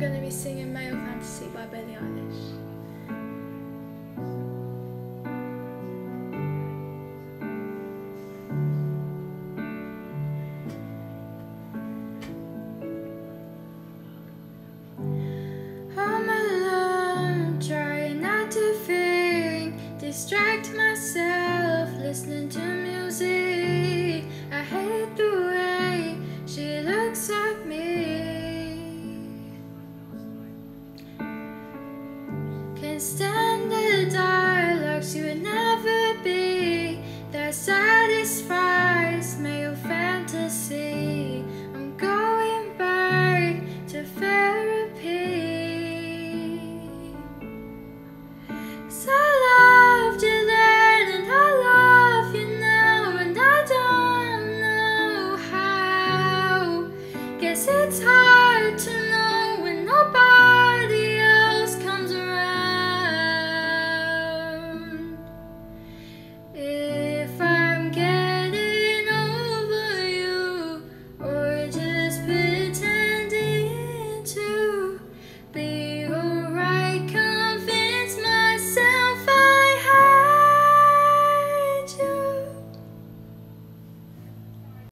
going to be singing Male Fantasy by Billie Eilish. Distract myself, listening to music. standard dialogues you would never be that satisfies my old fantasy. I'm going back to therapy. Cause I loved you then and I love you now, and I don't know how. Guess it's hard.